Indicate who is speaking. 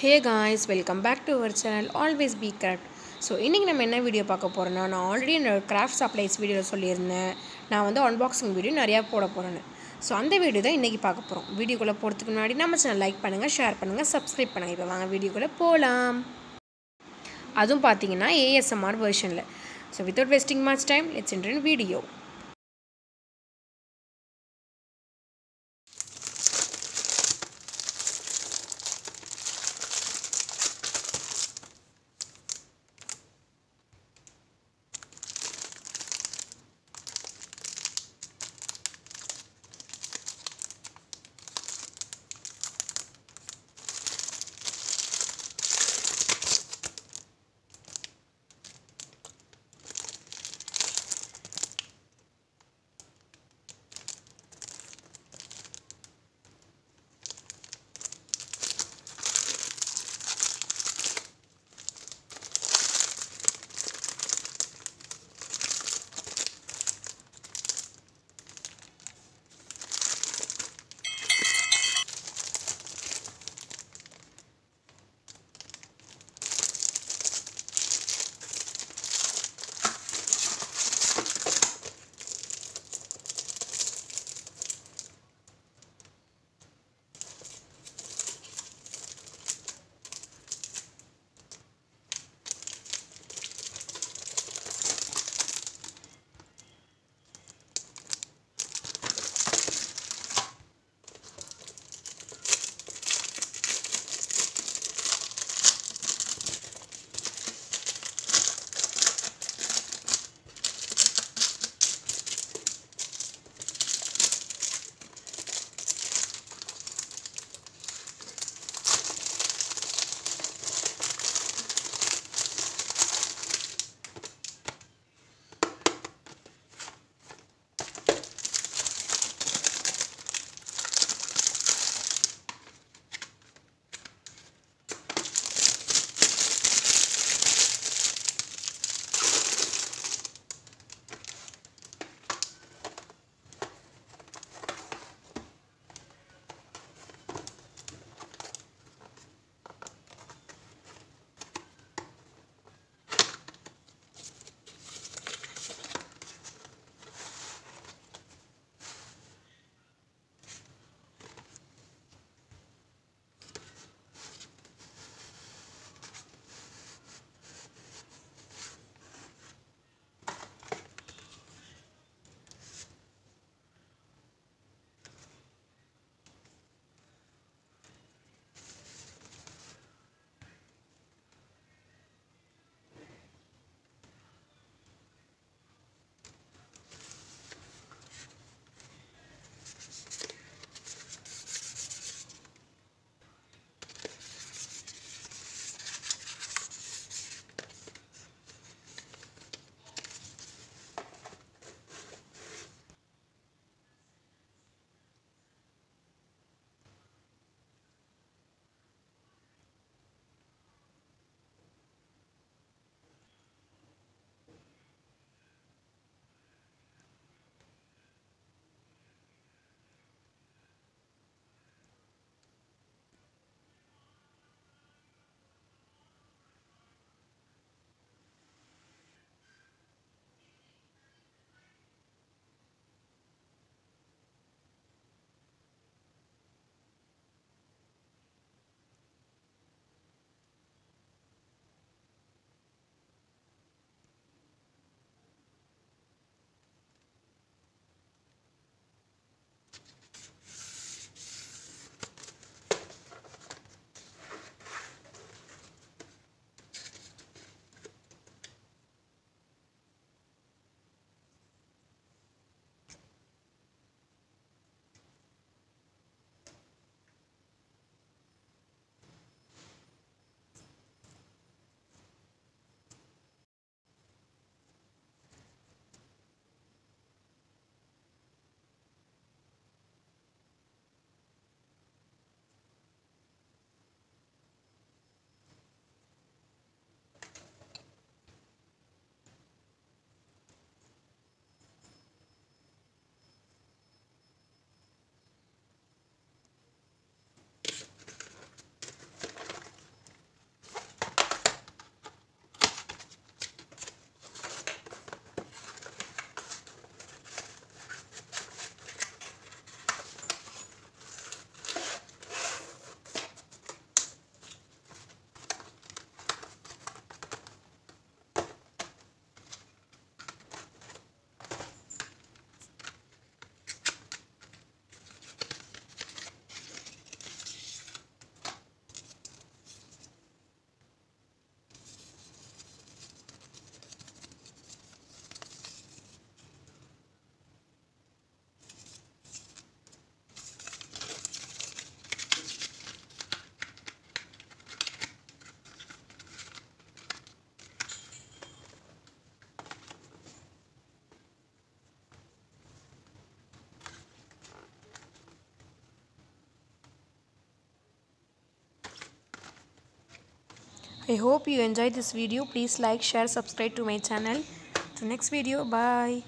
Speaker 1: Hey guys welcome back to our channel always be craft so இன்றைக்கி நம்ம என்ன video பார்க்க போகிறோன்னா நான் ஆல்ரெடி என்னோட கிராஃப்ட் சப்ளைஸ் வீடியோவில் சொல்லியிருந்தேன். நான் வந்து அன்பாக்சிங் வீடியோ நிறையா போட போகிறேன்னு ஸோ அந்த வீடியோ தான் இன்றைக்கி பார்க்க போகிறோம் வீடியோக்குள்ளே போகிறதுக்கு முன்னாடி நம்ம சேனல் லைக் பண்ணுங்கள் ஷேர் பண்ணுங்கள் சப்ஸ்கிரைப் பண்ணுங்கள் இப்போ வாங்க வீடியோக்குள்ளே போகலாம் அதுவும் பார்த்தீங்கன்னா ASMR வெர்ஷனில் so without wasting much time it's in train video I hope you enjoyed this video. Please like, share, subscribe to my channel. To next video. Bye.